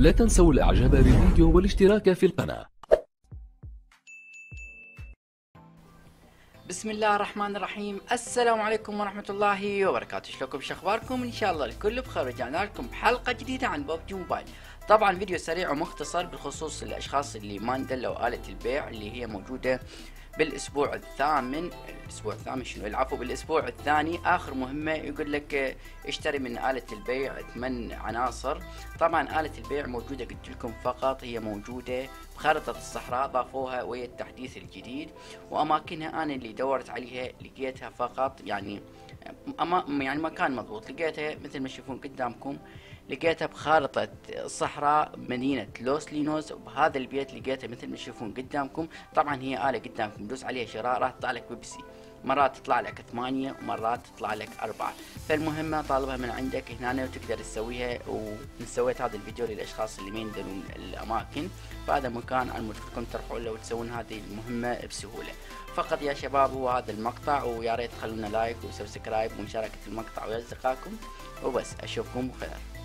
لا تنسوا الإعجاب بالفيديو والاشتراك في القناة. بسم الله الرحمن الرحيم. السلام عليكم ورحمة الله وبركاته. شلونكم شو أخباركم؟ إن شاء الله الكل بخير. رجعنا لكم بحلقة جديدة عن ببجي موبايل طبعا فيديو سريع ومختصر بالخصوص الأشخاص اللي ما ندلوا آلة البيع اللي هي موجودة بالأسبوع الثامن الأسبوع الثامن شنو؟ العفو بالأسبوع الثاني آخر مهمة يقول لك اشتري من آلة البيع ثمان عناصر. طبعا آلة البيع موجودة قلت لكم فقط هي موجودة بخارطة الصحراء ضافوها ويا التحديث الجديد. وأماكنها أنا اللي دورت عليها لقيتها فقط يعني أما يعني مكان مضبوط. لقيتها مثل ما تشوفون قدامكم لقيتها بخارطة الصحراء مدينة لوس لينوس. وبهذا البيت لقيتها مثل ما تشوفون قدامكم. طبعا هي آلة قدامكم دوس عليها شراء راح تطلع لك بيبسي مرات تطلع لك ثمانية ومرات تطلع لك أربعة. فالمهمة طالبها من عندك هنا وتقدر تسويها. وسويت هذا الفيديو للأشخاص اللي ما يندلون الأماكن فهذا مكان أنا لكم تروحون له وتسوون هذه المهمة بسهولة. فقط يا شباب هو هذا المقطع ويا ريت تخلونا like و subscribe ومشاركة المقطع ويا أصدقائكم وبس أشوفكم بخير.